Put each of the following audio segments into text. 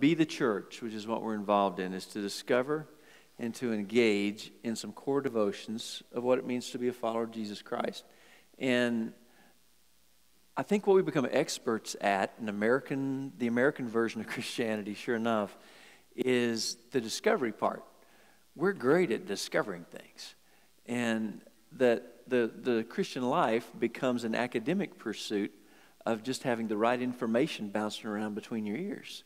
Be the church, which is what we're involved in, is to discover and to engage in some core devotions of what it means to be a follower of Jesus Christ. And I think what we become experts at in American, the American version of Christianity, sure enough, is the discovery part. We're great at discovering things. And that the, the Christian life becomes an academic pursuit of just having the right information bouncing around between your ears.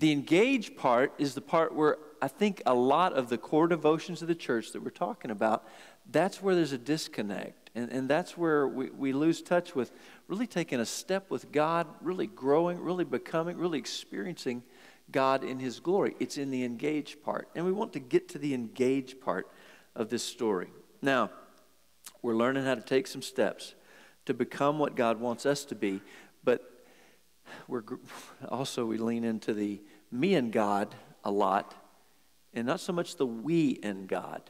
The engaged part is the part where I think a lot of the core devotions of the church that we're talking about, that's where there's a disconnect. And, and that's where we, we lose touch with really taking a step with God, really growing, really becoming, really experiencing God in His glory. It's in the engaged part. And we want to get to the engaged part of this story. Now, we're learning how to take some steps to become what God wants us to be, but we're also we lean into the me and God a lot, and not so much the we and God.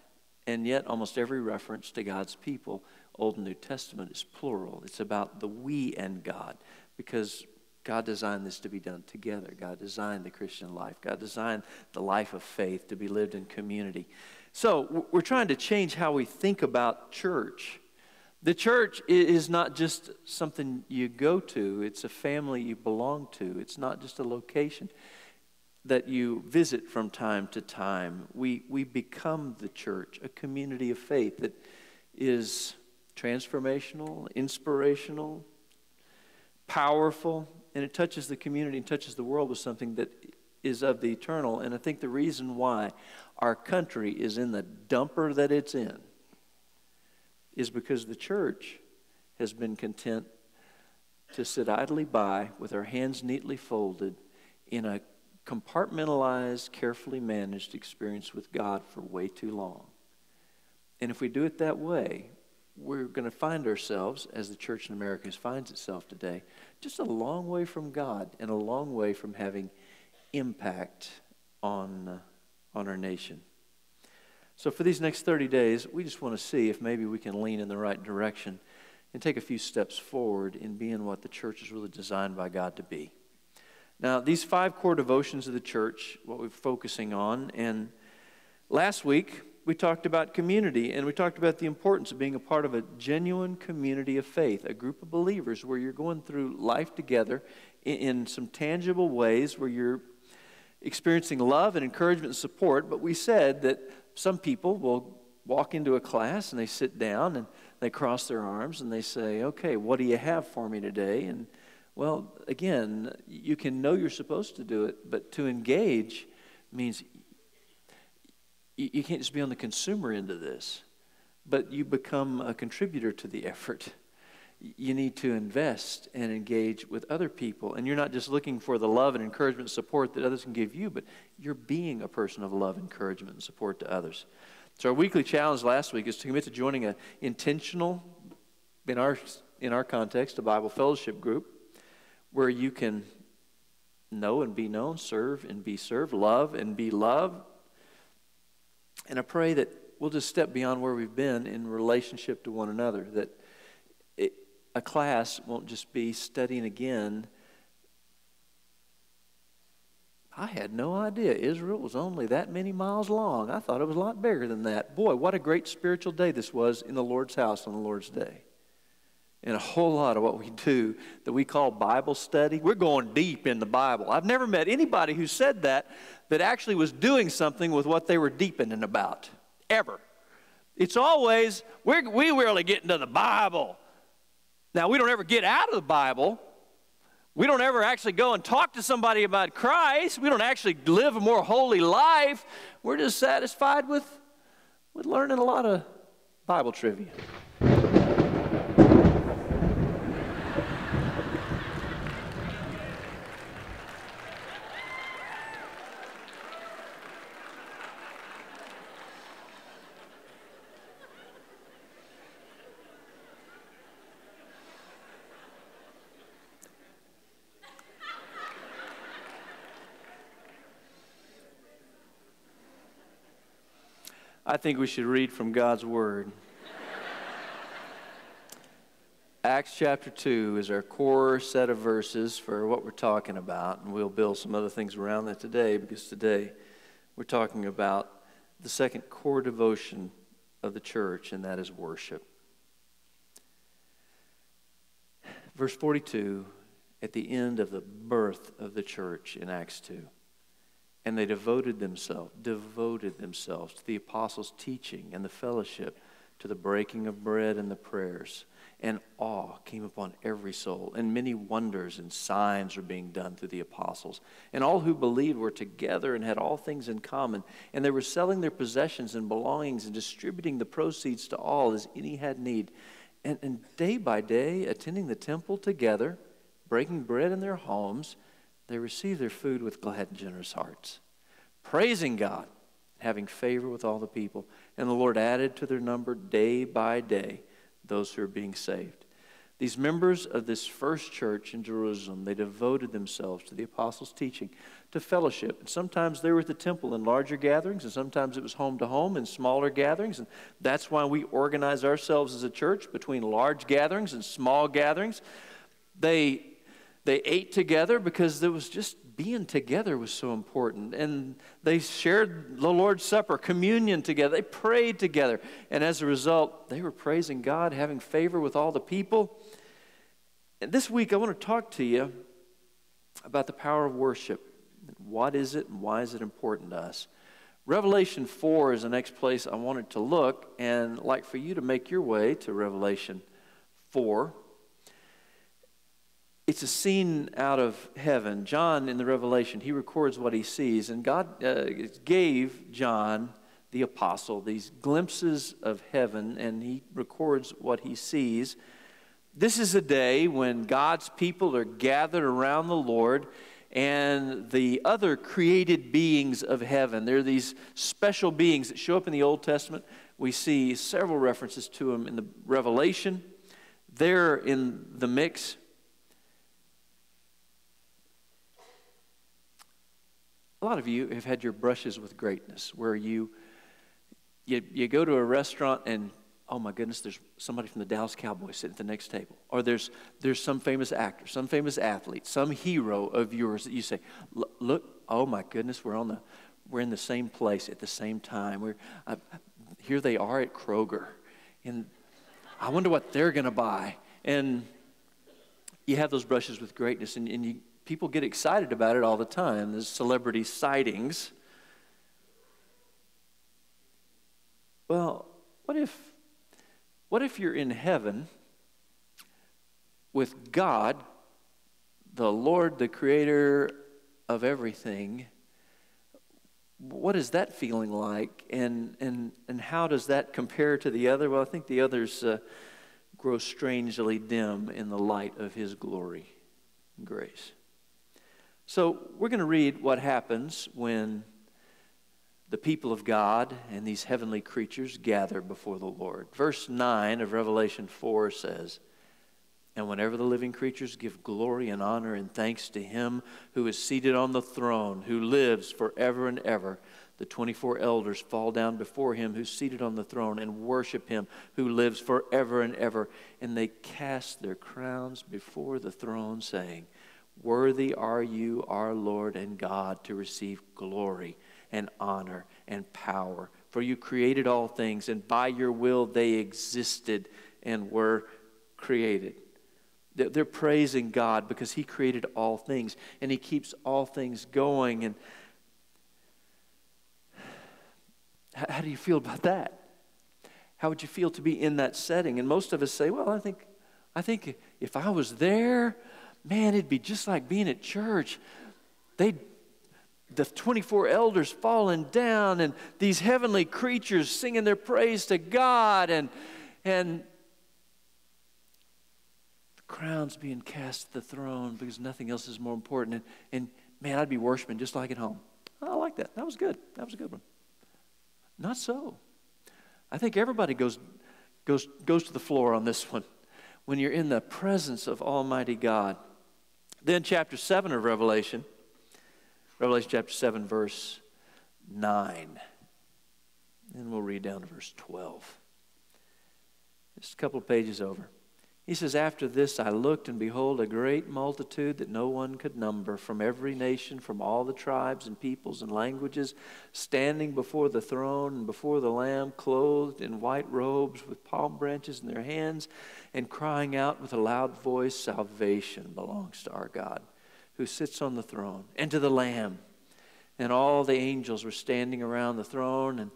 And yet, almost every reference to God's people, Old and New Testament, is plural. It's about the we and God because God designed this to be done together. God designed the Christian life. God designed the life of faith to be lived in community. So, we're trying to change how we think about church. The church is not just something you go to, it's a family you belong to. It's not just a location that you visit from time to time. We, we become the church, a community of faith that is transformational, inspirational, powerful, and it touches the community and touches the world with something that is of the eternal. And I think the reason why our country is in the dumper that it's in is because the church has been content to sit idly by with our hands neatly folded in a compartmentalized, carefully managed experience with God for way too long. And if we do it that way, we're going to find ourselves, as the church in America finds itself today, just a long way from God and a long way from having impact on, uh, on our nation. So, for these next 30 days, we just want to see if maybe we can lean in the right direction and take a few steps forward in being what the church is really designed by God to be. Now, these five core devotions of the church, what we're focusing on, and last week we talked about community and we talked about the importance of being a part of a genuine community of faith, a group of believers where you're going through life together in, in some tangible ways where you're experiencing love and encouragement and support. But we said that some people will walk into a class and they sit down and they cross their arms and they say, Okay, what do you have for me today? And well, again, you can know you're supposed to do it, but to engage means you, you can't just be on the consumer end of this, but you become a contributor to the effort you need to invest and engage with other people. And you're not just looking for the love and encouragement and support that others can give you, but you're being a person of love, encouragement, and support to others. So our weekly challenge last week is to commit to joining an intentional, in our, in our context, a Bible fellowship group where you can know and be known, serve and be served, love and be loved. And I pray that we'll just step beyond where we've been in relationship to one another, that a class won't just be studying again. I had no idea Israel was only that many miles long. I thought it was a lot bigger than that. Boy, what a great spiritual day this was in the Lord's house on the Lord's day. And a whole lot of what we do that we call Bible study, we're going deep in the Bible. I've never met anybody who said that that actually was doing something with what they were deepening about, ever. It's always, we're, we really get into the Bible. Now, we don't ever get out of the Bible. We don't ever actually go and talk to somebody about Christ. We don't actually live a more holy life. We're just satisfied with, with learning a lot of Bible trivia. I think we should read from God's Word. Acts chapter 2 is our core set of verses for what we're talking about, and we'll build some other things around that today because today we're talking about the second core devotion of the church, and that is worship. Verse 42, at the end of the birth of the church in Acts 2. And they devoted themselves, devoted themselves to the apostles' teaching and the fellowship, to the breaking of bread and the prayers. And awe came upon every soul, and many wonders and signs were being done through the apostles. And all who believed were together and had all things in common. And they were selling their possessions and belongings and distributing the proceeds to all as any had need. And, and day by day, attending the temple together, breaking bread in their homes, they received their food with glad and generous hearts, praising God, having favor with all the people. And the Lord added to their number day by day those who are being saved. These members of this first church in Jerusalem, they devoted themselves to the apostles' teaching, to fellowship. And sometimes they were at the temple in larger gatherings, and sometimes it was home to home in smaller gatherings. And that's why we organize ourselves as a church between large gatherings and small gatherings. They, they ate together because there was just being together was so important. And they shared the Lord's Supper, communion together. They prayed together. And as a result, they were praising God, having favor with all the people. And this week, I want to talk to you about the power of worship. What is it and why is it important to us? Revelation 4 is the next place I wanted to look, and I'd like for you to make your way to Revelation 4 it's a scene out of heaven. John, in the Revelation, he records what he sees, and God uh, gave John, the apostle, these glimpses of heaven, and he records what he sees. This is a day when God's people are gathered around the Lord and the other created beings of heaven. There are these special beings that show up in the Old Testament. We see several references to them in the Revelation. They're in the mix. A lot of you have had your brushes with greatness where you, you, you go to a restaurant and, oh my goodness, there's somebody from the Dallas Cowboys sitting at the next table. Or there's, there's some famous actor, some famous athlete, some hero of yours that you say, look, oh my goodness, we're, on the, we're in the same place at the same time. We're, uh, here they are at Kroger. And I wonder what they're going to buy. And you have those brushes with greatness, and, and you, people get excited about it all the time. There's celebrity sightings. Well, what if what if you're in heaven with God, the Lord, the creator of everything? What is that feeling like? And, and, and how does that compare to the other? Well, I think the others uh, grow strangely dim in the light of His glory and grace. So we're going to read what happens when the people of God and these heavenly creatures gather before the Lord. Verse 9 of Revelation 4 says, And whenever the living creatures give glory and honor and thanks to him who is seated on the throne, who lives forever and ever, the 24 elders fall down before him who's seated on the throne and worship him who lives forever and ever. And they cast their crowns before the throne, saying, Worthy are you, our Lord and God, to receive glory and honor and power. For you created all things, and by your will they existed and were created. They're praising God because He created all things, and He keeps all things going. And how do you feel about that? How would you feel to be in that setting? And most of us say, well, I think, I think if I was there, man, it'd be just like being at church. They the 24 elders falling down and these heavenly creatures singing their praise to God and and the crowns being cast at the throne because nothing else is more important. And, and man I'd be worshiping just like at home. I like that. That was good. That was a good one. Not so. I think everybody goes goes goes to the floor on this one. When you're in the presence of Almighty God then, chapter 7 of Revelation, Revelation chapter 7, verse 9. And we'll read down to verse 12. Just a couple of pages over. He says, After this I looked, and behold, a great multitude that no one could number, from every nation, from all the tribes and peoples and languages, standing before the throne and before the Lamb, clothed in white robes, with palm branches in their hands, and crying out with a loud voice, Salvation belongs to our God, who sits on the throne, and to the Lamb. And all the angels were standing around the throne, and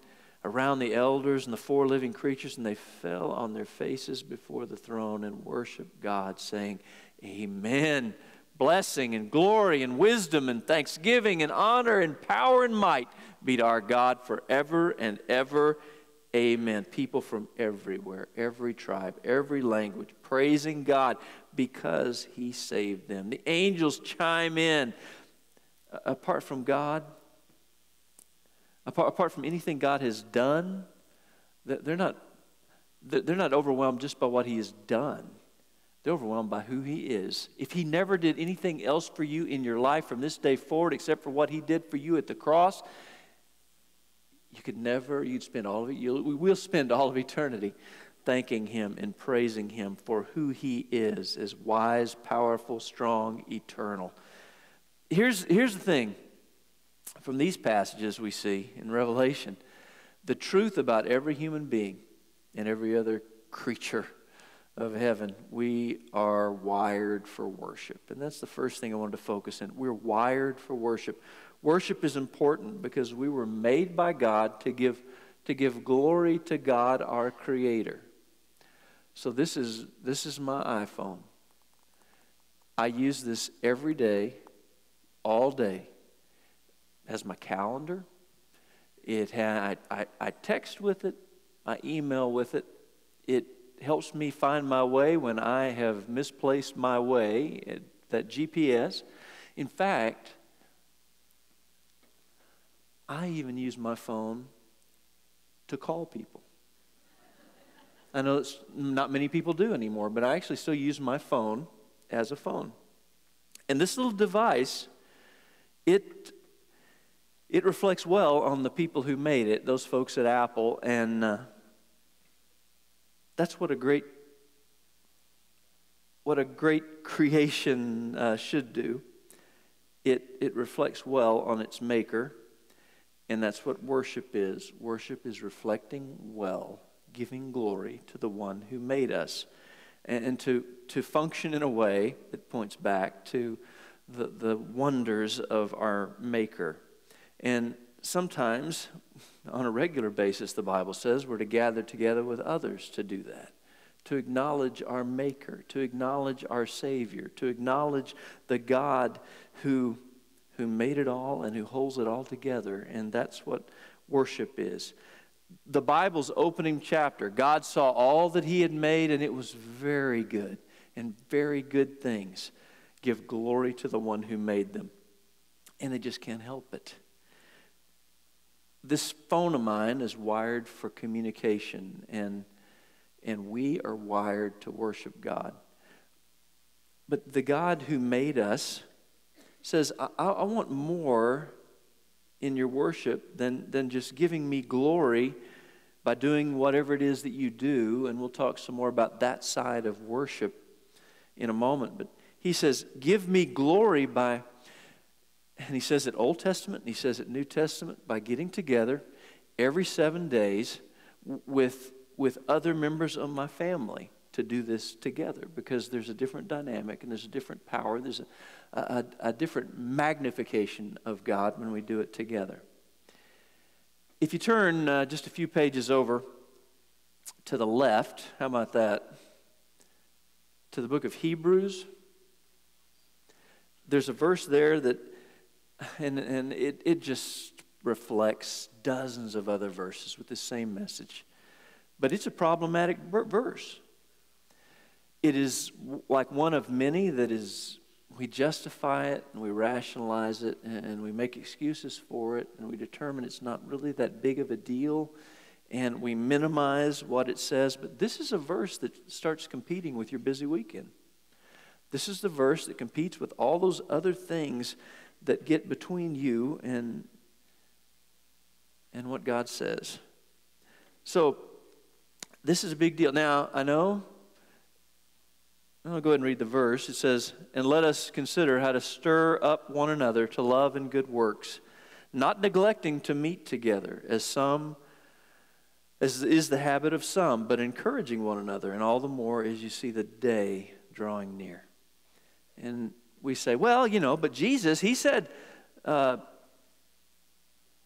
around the elders and the four living creatures, and they fell on their faces before the throne and worshiped God, saying, Amen. Blessing and glory and wisdom and thanksgiving and honor and power and might be to our God forever and ever. Amen. People from everywhere, every tribe, every language, praising God because He saved them. The angels chime in. Apart from God, apart, apart from anything God has done, they're not, they're not overwhelmed just by what He has done. They're overwhelmed by who He is. If He never did anything else for you in your life from this day forward except for what He did for you at the cross, you could never, you'd spend all of it, we will spend all of eternity thanking Him and praising Him for who He is as wise, powerful, strong, eternal. Here's, here's the thing from these passages we see in Revelation the truth about every human being and every other creature of heaven. We are wired for worship. And that's the first thing I wanted to focus in. We're wired for worship. Worship is important because we were made by God to give, to give glory to God, our Creator. So this is, this is my iPhone. I use this every day, all day has my calendar. It had, I, I, I text with it, I email with it. It helps me find my way when I have misplaced my way, it, that GPS. In fact, I even use my phone to call people. I know it's not many people do anymore, but I actually still use my phone as a phone. And this little device, it it reflects well on the people who made it, those folks at Apple, and uh, that's what a great what a great creation uh, should do. It it reflects well on its maker, and that's what worship is. Worship is reflecting well, giving glory to the one who made us, and, and to to function in a way that points back to the, the wonders of our maker. And sometimes, on a regular basis, the Bible says we're to gather together with others to do that, to acknowledge our Maker, to acknowledge our Savior, to acknowledge the God who, who made it all and who holds it all together. And that's what worship is. The Bible's opening chapter, God saw all that He had made, and it was very good, and very good things give glory to the one who made them. And they just can't help it this phone of mine is wired for communication, and, and we are wired to worship God. But the God who made us says, I, I want more in your worship than, than just giving me glory by doing whatever it is that you do. And we'll talk some more about that side of worship in a moment. But he says, Give me glory by and he says it Old Testament and he says it New Testament by getting together every seven days with, with other members of my family to do this together because there's a different dynamic and there's a different power. There's a, a, a different magnification of God when we do it together. If you turn uh, just a few pages over to the left, how about that? To the book of Hebrews, there's a verse there that and, and it, it just reflects dozens of other verses with the same message. But it's a problematic verse. It is like one of many that is, we justify it and we rationalize it and we make excuses for it and we determine it's not really that big of a deal and we minimize what it says. But this is a verse that starts competing with your busy weekend. This is the verse that competes with all those other things that get between you and, and what God says. So, this is a big deal. Now, I know I'll go ahead and read the verse. It says, And let us consider how to stir up one another to love and good works, not neglecting to meet together, as some as is the habit of some, but encouraging one another, and all the more as you see the day drawing near. And we say, well, you know, but Jesus, he said, uh,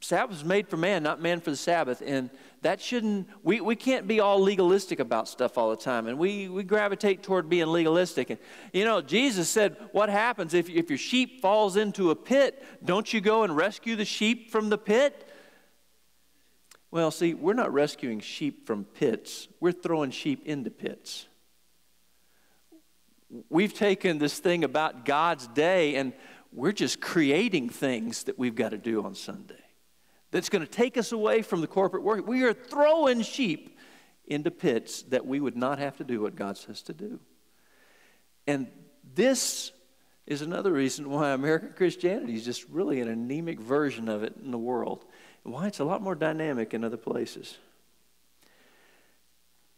Sabbath was made for man, not man for the Sabbath. And that shouldn't, we, we can't be all legalistic about stuff all the time. And we, we gravitate toward being legalistic. And, you know, Jesus said, What happens if, if your sheep falls into a pit? Don't you go and rescue the sheep from the pit? Well, see, we're not rescuing sheep from pits, we're throwing sheep into pits. We've taken this thing about God's day and we're just creating things that we've got to do on Sunday that's going to take us away from the corporate work. We are throwing sheep into pits that we would not have to do what God says to do. And this is another reason why American Christianity is just really an anemic version of it in the world, and why it's a lot more dynamic in other places.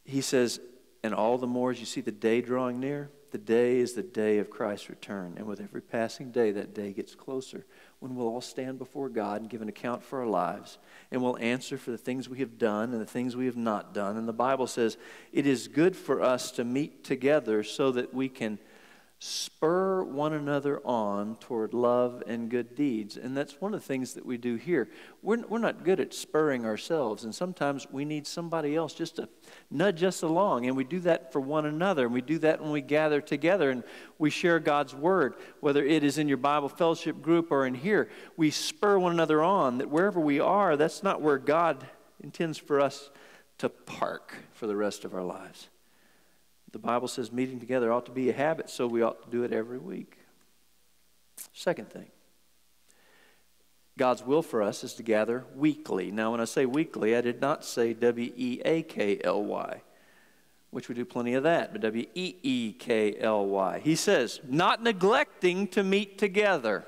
He says, and all the more as you see the day drawing near, the day is the day of Christ's return. And with every passing day, that day gets closer when we'll all stand before God and give an account for our lives. And we'll answer for the things we have done and the things we have not done. And the Bible says it is good for us to meet together so that we can spur one another on toward love and good deeds. And that's one of the things that we do here. We're, we're not good at spurring ourselves, and sometimes we need somebody else just to nudge us along. And we do that for one another, and we do that when we gather together and we share God's word, whether it is in your Bible fellowship group or in here. We spur one another on that wherever we are, that's not where God intends for us to park for the rest of our lives. The Bible says meeting together ought to be a habit, so we ought to do it every week. Second thing, God's will for us is to gather weekly. Now, when I say weekly, I did not say W E A K L Y, which we do plenty of that, but W E E K L Y. He says, not neglecting to meet together.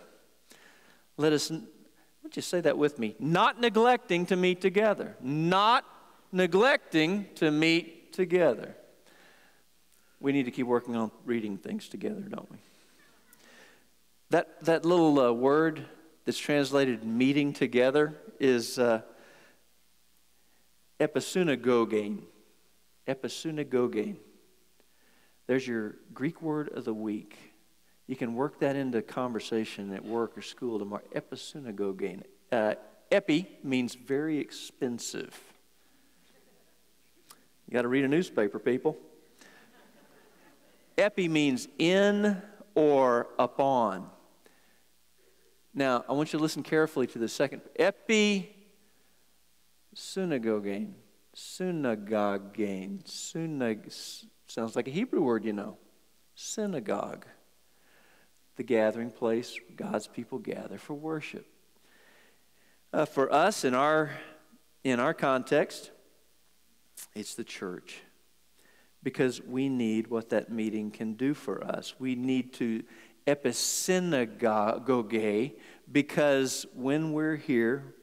Let us, would you say that with me? Not neglecting to meet together. Not neglecting to meet together we need to keep working on reading things together, don't we? That, that little uh, word that's translated meeting together is uh, episynagogein. Episynagogein. There's your Greek word of the week. You can work that into conversation at work or school tomorrow. Episynagogein. Uh, epi means very expensive. You got to read a newspaper, people. Epi means in or upon. Now, I want you to listen carefully to the second. Epi synagogue. Synagogue. Synag sounds like a Hebrew word, you know. Synagogue. The gathering place God's people gather for worship. Uh, for us, in our, in our context, it's the church because we need what that meeting can do for us. We need to episynagoge because when we're here,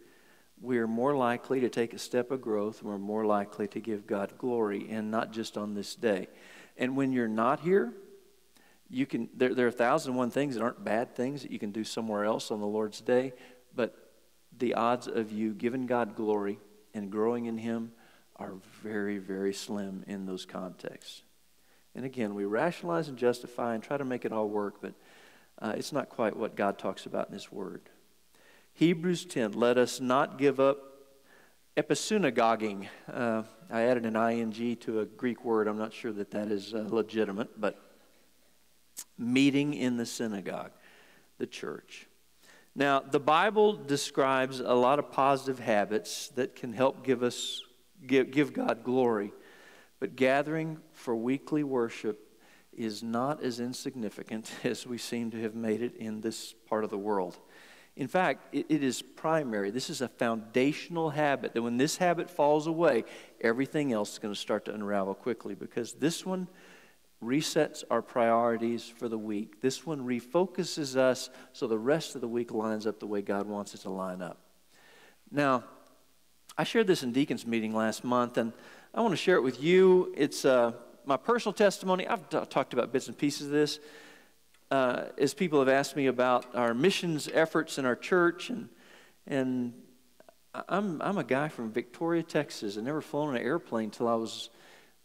we're more likely to take a step of growth. We're more likely to give God glory, and not just on this day. And when you're not here, you can there, there are a thousand and one things that aren't bad things that you can do somewhere else on the Lord's day, but the odds of you giving God glory and growing in Him are very, very slim in those contexts. And again, we rationalize and justify and try to make it all work, but uh, it's not quite what God talks about in His Word. Hebrews 10, let us not give up episynagoguing. Uh, I added an ing to a Greek word. I'm not sure that that is uh, legitimate, but meeting in the synagogue, the church. Now, the Bible describes a lot of positive habits that can help give us give, give God glory. But gathering for weekly worship is not as insignificant as we seem to have made it in this part of the world. In fact, it, it is primary. This is a foundational habit that when this habit falls away, everything else is going to start to unravel quickly because this one resets our priorities for the week. This one refocuses us so the rest of the week lines up the way God wants it to line up. Now, I shared this in deacons meeting last month, and I want to share it with you. It's uh, my personal testimony, I've t- talked about bits and pieces of this. Uh, as people have asked me about our missions efforts in our church, and, and I'm, I'm a guy from Victoria, Texas. I never flown an airplane until I was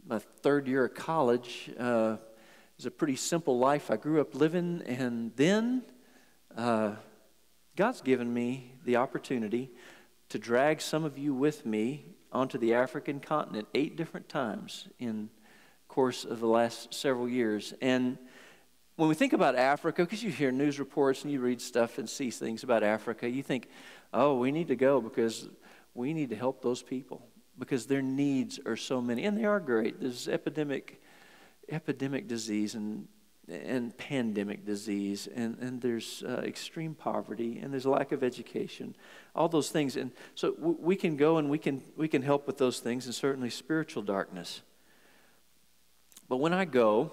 my third year of college. Uh, it was a pretty simple life I grew up living, and then uh, God's given me the opportunity to drag some of you with me onto the African continent eight different times in course of the last several years. And when we think about Africa, because you hear news reports and you read stuff and see things about Africa, you think, oh, we need to go because we need to help those people because their needs are so many. And they are great. There's epidemic, epidemic disease and, and pandemic disease, and, and there's uh, extreme poverty, and there's a lack of education, all those things. And so w- we can go and we can, we can help with those things, and certainly spiritual darkness. But when I go,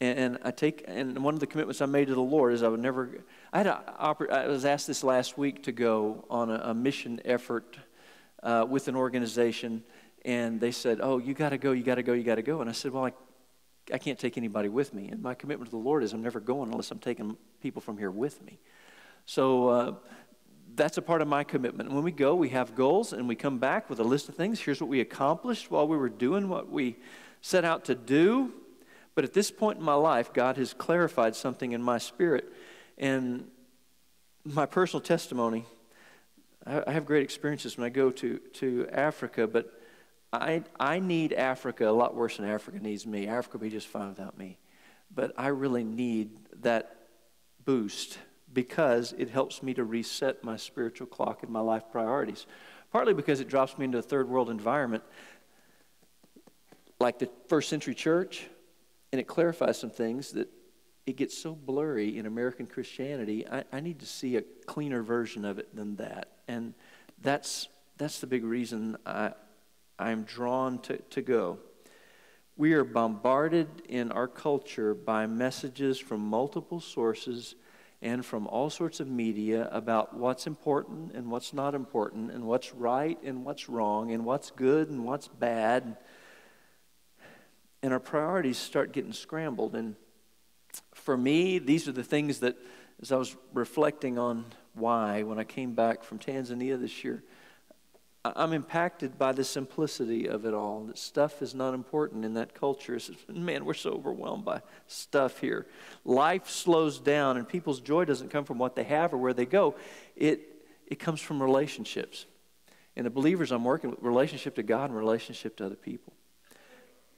and, I take, and one of the commitments I made to the Lord is I would never, I had a, I was asked this last week to go on a, a mission effort uh, with an organization, and they said, "Oh, you got to go, you got to go, you got to go." And I said, "Well, I, I can't take anybody with me, and my commitment to the Lord is I'm never going unless I'm taking people from here with me." So. Uh, that's a part of my commitment. when we go, we have goals and we come back with a list of things. Here's what we accomplished while we were doing what we set out to do. But at this point in my life, God has clarified something in my spirit. And my personal testimony I have great experiences when I go to, to Africa, but I, I need Africa a lot worse than Africa needs me. Africa will be just fine without me. But I really need that boost because it helps me to reset my spiritual clock and my life priorities. Partly because it drops me into a third world environment like the first century church, and it clarifies some things that it gets so blurry in American Christianity. I, I need to see a cleaner version of it than that. And that's, that's the big reason I, I'm drawn to, to go. We are bombarded in our culture by messages from multiple sources and from all sorts of media about what's important and what's not important, and what's right and what's wrong, and what's good and what's bad. And our priorities start getting scrambled. And for me, these are the things that, as I was reflecting on why when I came back from Tanzania this year, I'm impacted by the simplicity of it all. That stuff is not important in that culture. Man, we're so overwhelmed by stuff here. Life slows down, and people's joy doesn't come from what they have or where they go. It, it comes from relationships. And the believers I'm working with, relationship to God and relationship to other people.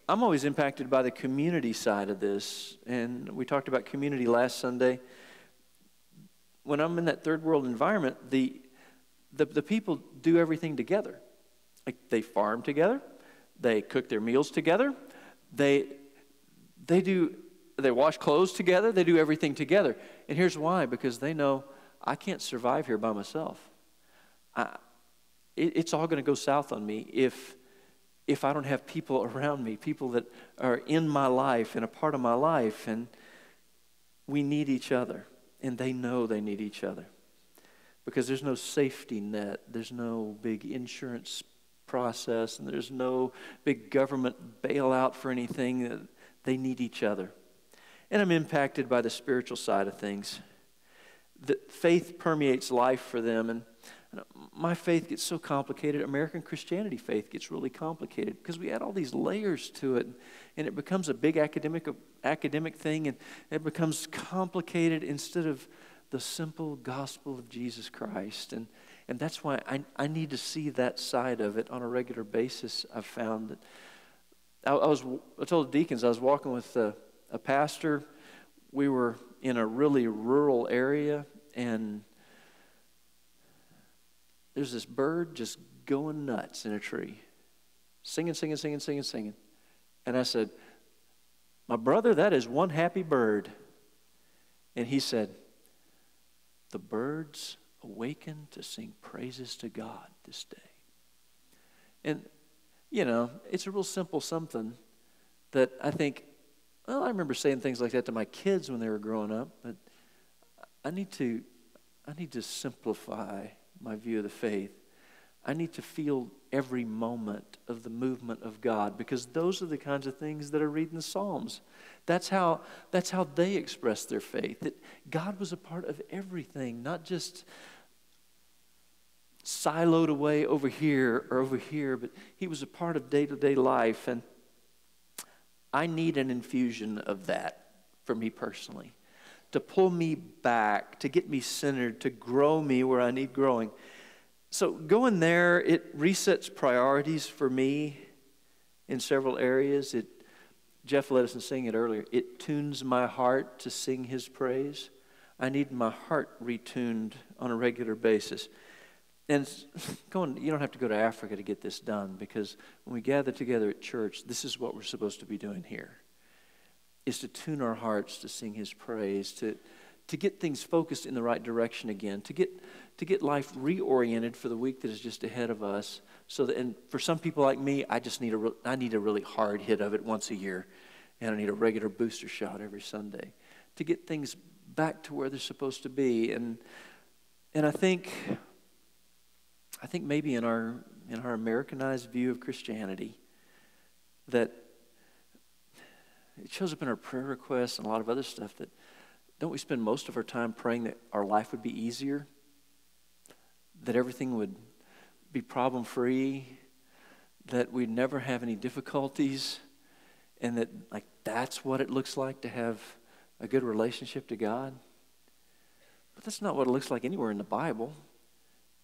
I'm always impacted by the community side of this. And we talked about community last Sunday. When I'm in that third world environment, the, the, the people do everything together. Like they farm together, they cook their meals together, they, they do they wash clothes together, they do everything together. And here's why because they know I can't survive here by myself. I, it, it's all going to go south on me if if I don't have people around me, people that are in my life and a part of my life, and we need each other, and they know they need each other. Because there's no safety net, there's no big insurance process, and there's no big government bailout for anything. They need each other. And I'm impacted by the spiritual side of things. The faith permeates life for them, and my faith gets so complicated. American Christianity faith gets really complicated because we add all these layers to it, and it becomes a big academic academic thing, and it becomes complicated instead of the simple gospel of Jesus Christ. And and that's why I, I need to see that side of it on a regular basis. I've found that I, I was I told the deacons I was walking with a, a pastor. We were in a really rural area, and there's this bird just going nuts in a tree, singing, singing, singing, singing, singing. And I said, My brother, that is one happy bird. And he said, The birds awaken to sing praises to God this day. And, you know, it's a real simple something that I think, well, I remember saying things like that to my kids when they were growing up, but I need to, I need to simplify my view of the faith. I need to feel every moment of the movement of God because those are the kinds of things that are read in the Psalms. That's how, that's how they express their faith, that God was a part of everything, not just siloed away over here or over here, but He was a part of day to day life. And I need an infusion of that for me personally to pull me back, to get me centered, to grow me where I need growing. So going there, it resets priorities for me in several areas. It Jeff let us sing it earlier. It tunes my heart to sing his praise. I need my heart retuned on a regular basis. And going, you don't have to go to Africa to get this done because when we gather together at church, this is what we're supposed to be doing here. Is to tune our hearts to sing his praise, to, to get things focused in the right direction again, to get, to get life reoriented for the week that is just ahead of us. So that, and for some people like me, I just need a, I need a really hard hit of it once a year, and I need a regular booster shot every Sunday to get things back to where they're supposed to be. And, and I think, I think maybe in our, in our Americanized view of Christianity, that it shows up in our prayer requests and a lot of other stuff that don't we spend most of our time praying that our life would be easier? That everything would be problem free? That we'd never have any difficulties? And that, like, that's what it looks like to have a good relationship to God? But that's not what it looks like anywhere in the Bible.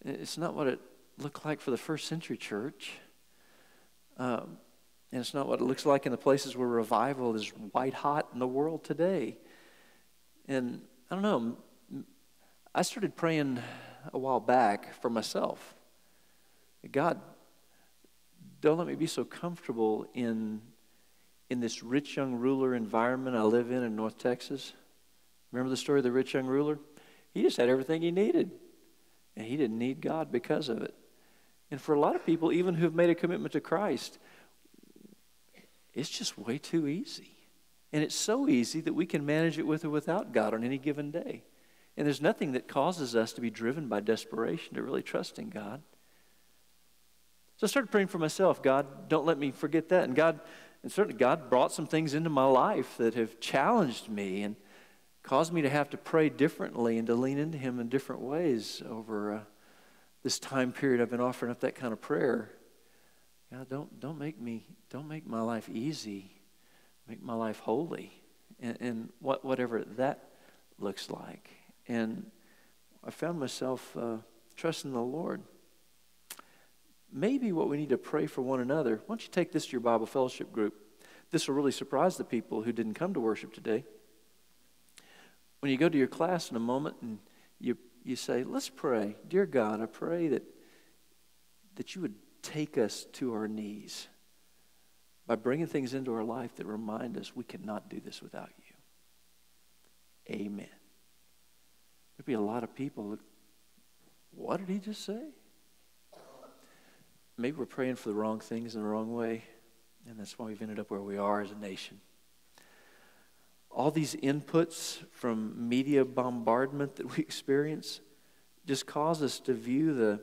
It's not what it looked like for the first century church. Um, and it's not what it looks like in the places where revival is white hot in the world today. And I don't know, I started praying a while back for myself. God, don't let me be so comfortable in, in this rich young ruler environment I live in in North Texas. Remember the story of the rich young ruler? He just had everything he needed, and he didn't need God because of it. And for a lot of people, even who have made a commitment to Christ, it's just way too easy. And it's so easy that we can manage it with or without God on any given day. And there's nothing that causes us to be driven by desperation to really trust in God. So I started praying for myself God, don't let me forget that. And God, and certainly God brought some things into my life that have challenged me and caused me to have to pray differently and to lean into Him in different ways over uh, this time period I've been offering up that kind of prayer. God, don't, don't, make me, don't make my life easy make my life holy, and, and what, whatever that looks like. And I found myself uh, trusting the Lord. Maybe what we need to pray for one another. Why don't you take this to your Bible fellowship group? This will really surprise the people who didn't come to worship today. When you go to your class in a moment and you, you say, Let's pray. Dear God, I pray that, that you would take us to our knees by bringing things into our life that remind us we cannot do this without you. Amen. There'd be a lot of people that, what did he just say? Maybe we're praying for the wrong things in the wrong way, and that's why we've ended up where we are as a nation. All these inputs from media bombardment that we experience just cause us to view the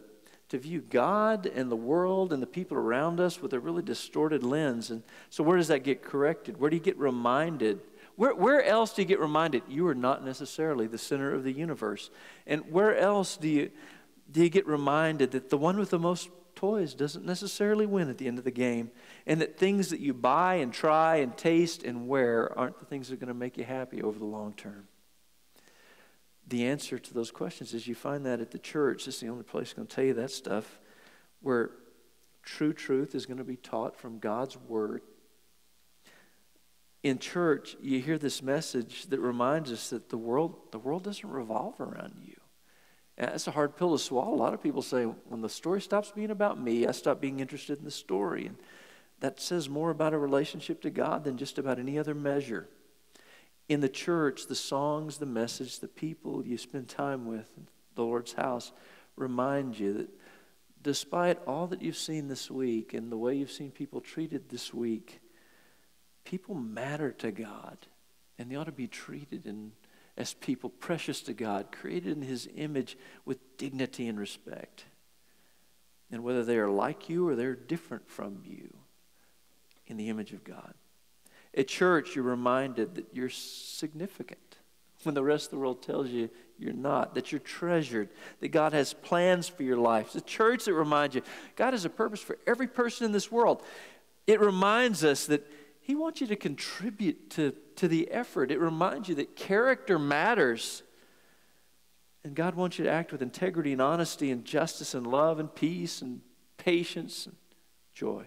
to view God and the world and the people around us with a really distorted lens. And so, where does that get corrected? Where do you get reminded? Where, where else do you get reminded you are not necessarily the center of the universe? And where else do you, do you get reminded that the one with the most toys doesn't necessarily win at the end of the game? And that things that you buy and try and taste and wear aren't the things that are going to make you happy over the long term? The answer to those questions is you find that at the church. It's the only place that's going to tell you that stuff where true truth is going to be taught from God's word. In church, you hear this message that reminds us that the world, the world doesn't revolve around you. And it's a hard pill to swallow. A lot of people say, when the story stops being about me, I stop being interested in the story. And that says more about a relationship to God than just about any other measure in the church, the songs, the message, the people you spend time with, the Lord's house, remind you that despite all that you've seen this week and the way you've seen people treated this week, people matter to God. And they ought to be treated in, as people precious to God, created in His image with dignity and respect. and whether they are like you or they're different from you in the image of God. At church, you're reminded that you're significant when the rest of the world tells you you're not, that you're treasured, that God has plans for your life. It's a church that reminds you God has a purpose for every person in this world. It reminds us that He wants you to contribute to, to the effort. It reminds you that character matters. And God wants you to act with integrity and honesty and justice and love and peace and patience and joy.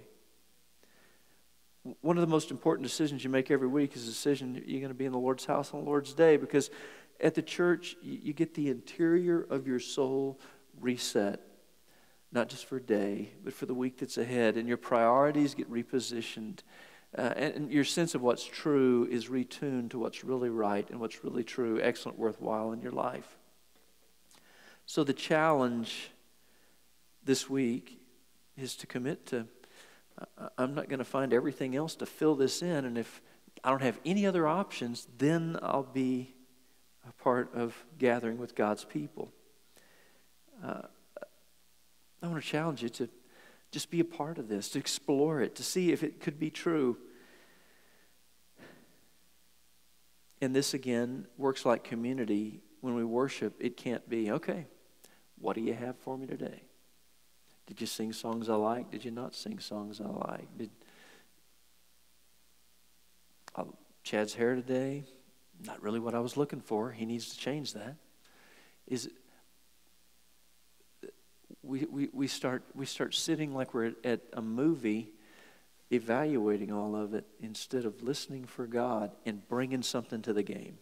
One of the most important decisions you make every week is a decision you're going to be in the Lord's house on the Lord's day because at the church, you get the interior of your soul reset, not just for a day, but for the week that's ahead, and your priorities get repositioned. Uh, and, and your sense of what's true is retuned to what's really right and what's really true, excellent, worthwhile in your life. So the challenge this week is to commit to I'm not going to find everything else to fill this in. And if I don't have any other options, then I'll be a part of gathering with God's people. Uh, I want to challenge you to just be a part of this, to explore it, to see if it could be true. And this again works like community. When we worship, it can't be, okay, what do you have for me today? Did you sing songs I like? Did you not sing songs I like? Did uh, Chad's hair today? Not really what I was looking for. He needs to change that. Is we, we, we start we start sitting like we're at a movie evaluating all of it instead of listening for God and bringing something to the game.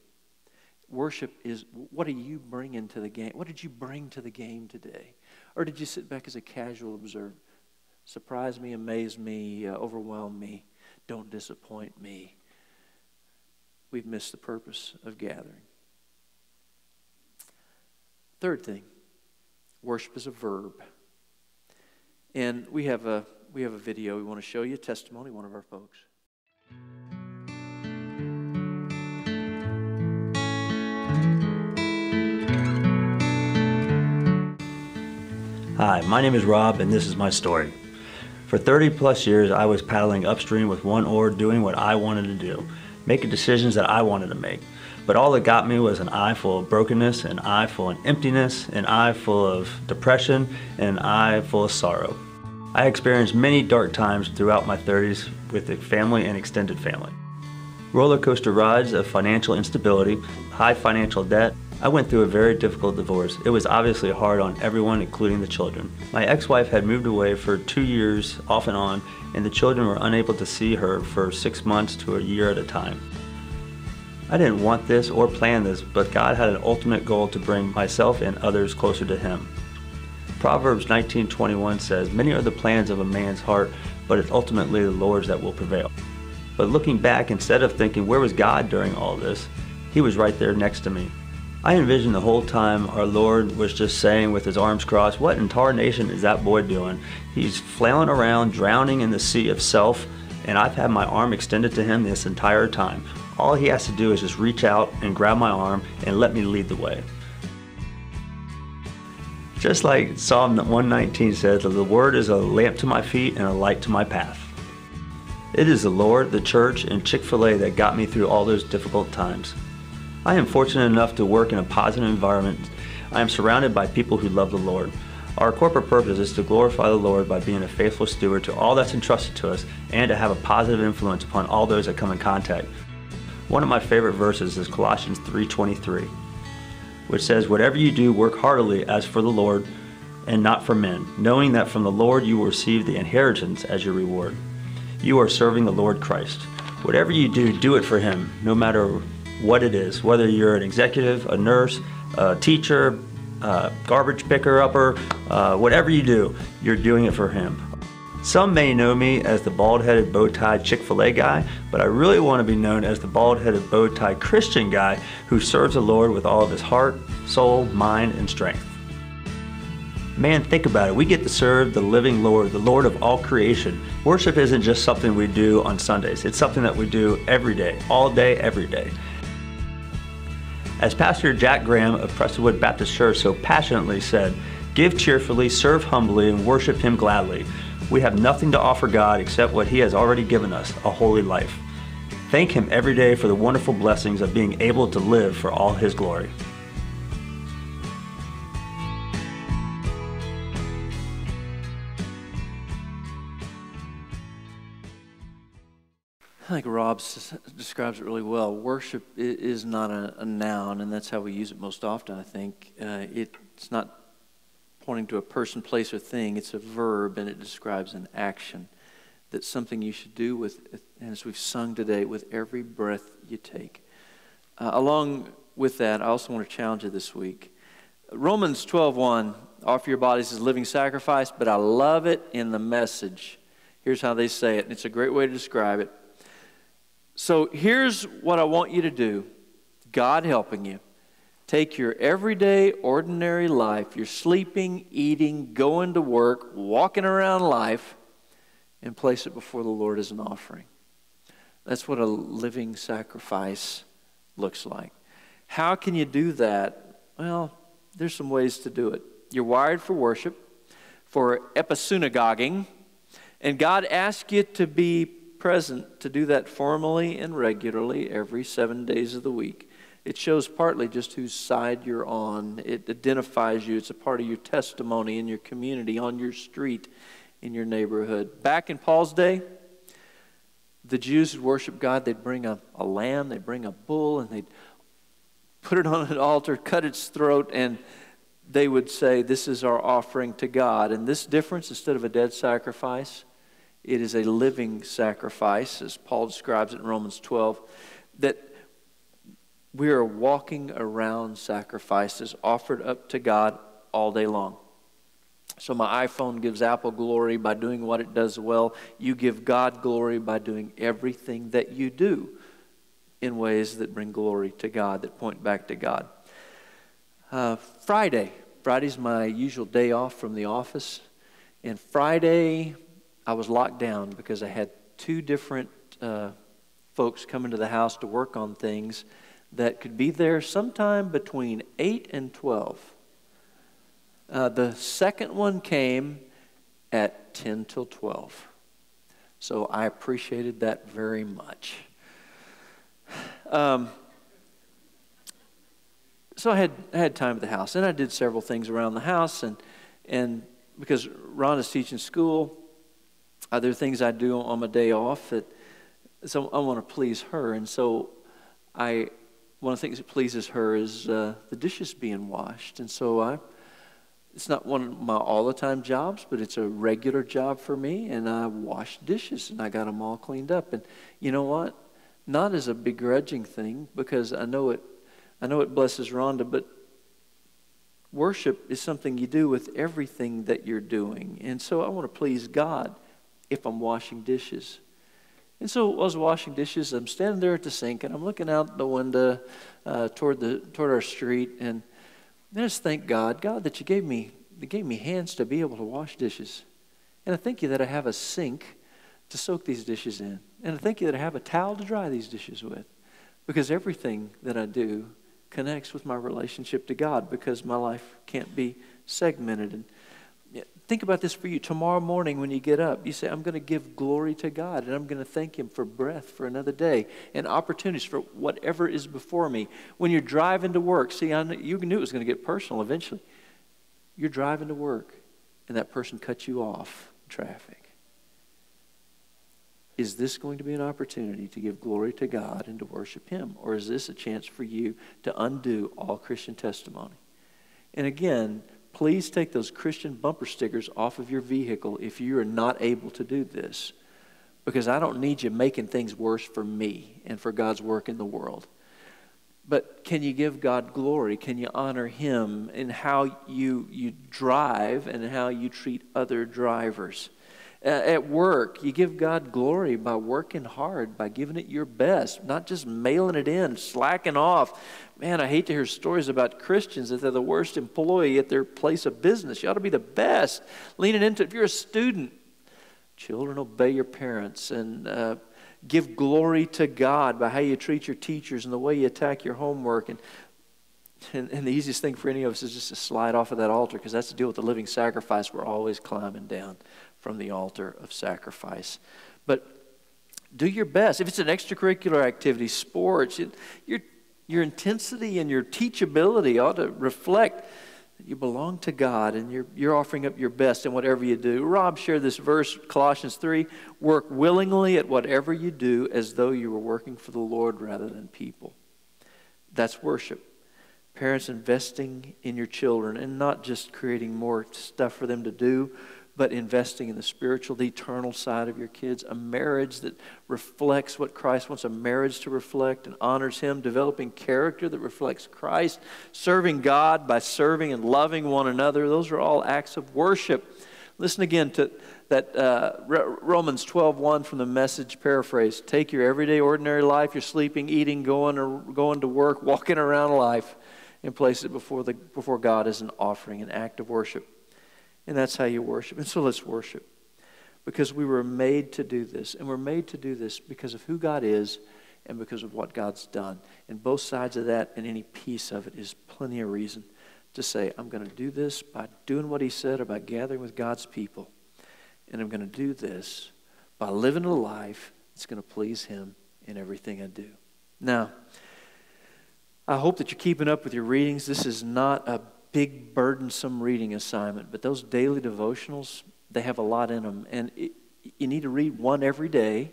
Worship is what are you bringing to the game? What did you bring to the game today? Or did you sit back as a casual observer? Surprise me, amaze me, uh, overwhelm me, don't disappoint me. We've missed the purpose of gathering. Third thing, worship is a verb. And we have a, we have a video we want to show you, testimony, one of our folks. Hi, my name is Rob, and this is my story. For 30 plus years, I was paddling upstream with one oar, doing what I wanted to do, making decisions that I wanted to make. But all that got me was an eye full of brokenness, an eye full of emptiness, an eye full of depression, and an eye full of sorrow. I experienced many dark times throughout my 30s with the family and extended family. Roller coaster rides of financial instability, high financial debt, I went through a very difficult divorce. It was obviously hard on everyone, including the children. My ex-wife had moved away for two years off and on, and the children were unable to see her for six months to a year at a time. I didn't want this or plan this, but God had an ultimate goal to bring myself and others closer to Him. Proverbs 19:21 says, "Many are the plans of a man's heart, but it's ultimately the Lord's that will prevail." But looking back, instead of thinking, where was God during all this? He was right there next to me. I envisioned the whole time our Lord was just saying with his arms crossed, What in tarnation is that boy doing? He's flailing around, drowning in the sea of self, and I've had my arm extended to him this entire time. All he has to do is just reach out and grab my arm and let me lead the way. Just like Psalm 119 says, the word is a lamp to my feet and a light to my path. It is the Lord, the church, and Chick fil A that got me through all those difficult times. I am fortunate enough to work in a positive environment. I am surrounded by people who love the Lord. Our corporate purpose is to glorify the Lord by being a faithful steward to all that's entrusted to us and to have a positive influence upon all those that come in contact. One of my favorite verses is Colossians 3:23, which says, "Whatever you do, work heartily as for the Lord and not for men, knowing that from the Lord you will receive the inheritance as your reward. You are serving the Lord Christ. Whatever you do, do it for him, no matter what it is, whether you're an executive, a nurse, a teacher, a garbage picker upper, uh, whatever you do, you're doing it for Him. Some may know me as the bald headed bow tie Chick fil A guy, but I really want to be known as the bald headed bow tie Christian guy who serves the Lord with all of his heart, soul, mind, and strength. Man, think about it. We get to serve the living Lord, the Lord of all creation. Worship isn't just something we do on Sundays, it's something that we do every day, all day, every day. As Pastor Jack Graham of Prestonwood Baptist Church so passionately said, Give cheerfully, serve humbly, and worship Him gladly. We have nothing to offer God except what He has already given us a holy life. Thank Him every day for the wonderful blessings of being able to live for all His glory. I think Rob describes it really well. Worship is not a, a, noun, and that's how we use it most often, I think. Uh, it, it's not pointing to a person, place, or thing, it's a verb, and it describes an action. That's something you should do with, and as we've sung today, with every breath you take. Uh, along with that, I also want to challenge you this week. Romans 12:1, offer your bodies as living sacrifice, but I love it in the message. Here's how they say it, and it's a great way to describe it. So here's what I want you to do God helping you. Take your everyday, ordinary life, your sleeping, eating, going to work, walking around life, and place it before the Lord as an offering. That's what a living sacrifice looks like. How can you do that? Well, there's some ways to do it. You're wired for worship, for episynagoguing, and God asks you to be present to do that formally and regularly every seven days of the week. It shows partly just whose side you're on. It identifies you. It's a part of your testimony in your community, on your street, in your neighborhood. Back in Paul's day, the Jews would worship God. They'd bring a, a lamb, they'd bring a bull, and they'd put it on an altar, cut its throat, and they would say, This is our offering to God. And this difference, instead of a dead sacrifice, it is a living sacrifice, as Paul describes it in Romans 12, that we are walking around sacrifices offered up to God all day long. So my iPhone gives Apple glory by doing what it does well. You give God glory by doing everything that you do in ways that bring glory to God, that point back to God. Uh, Friday. Friday's my usual day off from the office. And Friday, I was locked down because I had two different uh, folks come into the house to work on things that could be there sometime between 8 and 12. Uh, the second one came at 10 till 12. So I appreciated that very much. Um, so I had, I had time at the house, and I did several things around the house, and, and because Rhonda's teaching school, are there things I do on my day off that so I want to please her, and so I one of the things that pleases her is uh, the dishes being washed, and so I. It's not one of my all the time jobs, but it's a regular job for me, and I wash dishes and I got them all cleaned up. And you know what? Not as a begrudging thing because I know it. I know it blesses Rhonda, but worship is something you do with everything that you're doing. And so I want to please God if I'm washing dishes. And so I was washing dishes. I'm standing there at the sink, and I'm looking out the window uh, toward the toward our street, and I just thank God, God, that you gave me you gave me hands to be able to wash dishes, and I thank you that I have a sink to soak these dishes in, and I thank you that I have a towel to dry these dishes with, because everything that I do connects with my relationship to God, because my life can't be segmented and Think about this for you. Tomorrow morning when you get up, you say, I'm going to give glory to God and I'm going to thank Him for breath for another day and opportunities for whatever is before me. When you're driving to work, see, I knew, you knew it was going to get personal eventually. You're driving to work and that person cuts you off traffic. Is this going to be an opportunity to give glory to God and to worship Him? Or is this a chance for you to undo all Christian testimony? And again, please take those Christian bumper stickers off of your vehicle if you are not able to do this. Because I don't need you making things worse for me and for God's work in the world. But can you give God glory? Can you honor Him in how you, you drive and how you treat other drivers? Uh, at work, you give God glory by working hard, by giving it your best, not just mailing it in, slacking off. Man, I hate to hear stories about Christians that they're the worst employee at their place of business. You ought to be the best. Leaning into it. If you're a student, children, obey your parents and uh, give glory to God by how you treat your teachers and the way you attack your homework. And And, and the easiest thing for any of us is just to slide off of that altar because that's to deal with the living sacrifice. We're always climbing down from the altar of sacrifice. But do your best. If it's an extracurricular activity, sports, your, your intensity and your teachability ought to reflect that you belong to God and you're, you're offering up your best in whatever you do. Rob shared this verse, Colossians 3 work willingly at whatever you do as though you were working for the Lord rather than people. That's worship. Parents investing in your children and not just creating more stuff for them to do, but investing in the spiritual, the eternal side of your kids. A marriage that reflects what Christ wants a marriage to reflect and honors Him. Developing character that reflects Christ. Serving God by serving and loving one another. Those are all acts of worship. Listen again to that uh, Romans 12:1 from the message paraphrase. Take your everyday, ordinary life, you're sleeping, eating, going, or going to work, walking around life, and place it before, the, before God as an offering, an act of worship. And that's how you worship. And so let's worship. Because we were made to do this. And we're made to do this because of who God is and because of what God's done. And both sides of that and any piece of it is plenty of reason to say, I'm going to do this by doing what He said about gathering with God's people. And I'm going to do this by living a life that's going to please Him in everything I do. Now, I hope that you're keeping up with your readings. This is not a big, burdensome reading assignment, but those daily devotionals, they have a lot in them. And it, you need to read one every day,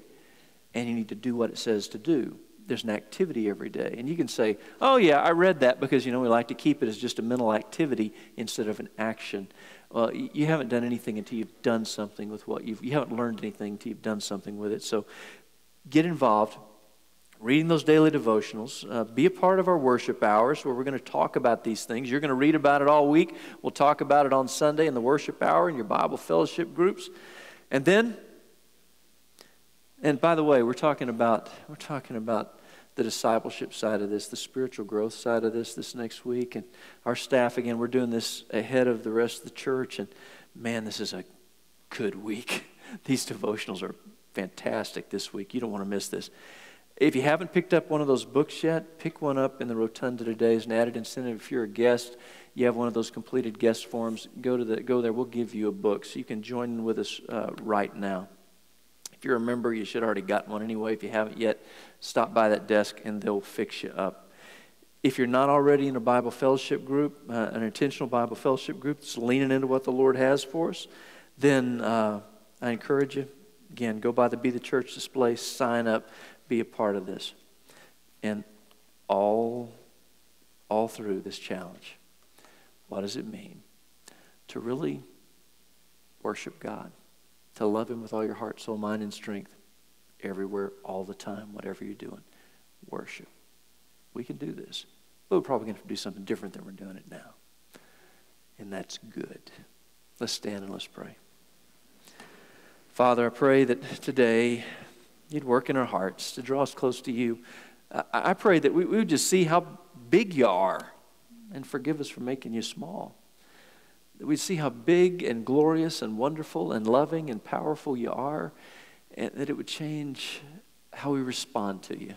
and you need to do what it says to do. There's an activity every day. And you can say, oh, yeah, I read that because, you know, we like to keep it as just a mental activity instead of an action. Well, you haven't done anything until you've done something with what you've, you haven't learned anything until you've done something with it. So get involved, reading those daily devotionals. Uh, be a part of our worship hours where we're going to talk about these things. You're going to read about it all week. We'll talk about it on Sunday in the worship hour in your Bible fellowship groups. And then, and by the way, we're talking about we're talking about the discipleship side of this, the spiritual growth side of this this next week. And our staff, again, we're doing this ahead of the rest of the church. And man, this is a good week. These devotionals are fantastic this week. You don't want to miss this. If you haven't picked up one of those books yet, pick one up in the rotunda today as an added incentive. If you're a guest, you have one of those completed guest forms, go, to the, go there. We'll give you a book so you can join in with us uh, right now. If you're a member, you should already got one anyway. If you haven't yet, stop by that desk and they'll fix you up. If you're not already in a Bible fellowship group, uh, an intentional Bible fellowship group that's leaning into what the Lord has for us, then uh, I encourage you, again, go by the Be the Church display, sign up be a part of this. And all, all through this challenge, what does it mean to really worship God? To love Him with all your heart, soul, mind, and strength everywhere, all the time, whatever you're doing. Worship. We can do this. But we're probably going to, to do something different than we're doing it now. And that's good. Let's stand and let's pray. Father, I pray that today You'd work in our hearts to draw us close to you. I pray that we, would just see how big you are and forgive us for making you small. That we'd see how big and glorious and wonderful and loving and powerful you are, and that it would change how we respond to you.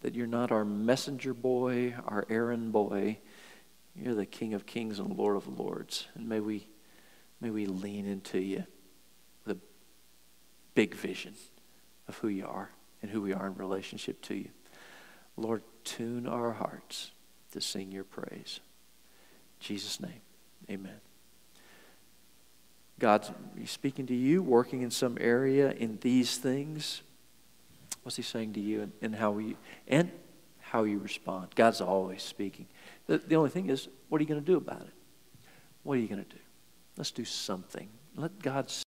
That you're not our messenger boy, our errand boy. You're the King of kings and Lord of lords. And may we, may we lean into you big vision of who you are and who we are in relationship to you. Lord, tune our hearts to sing your praise. In Jesus' name, amen. God's speaking to you, working in some area in these things. What's he saying to you and, and how we and how you respond? God's always speaking. The, the only thing is, what are you going to do about it? What are you going to do? Let's do something. Let God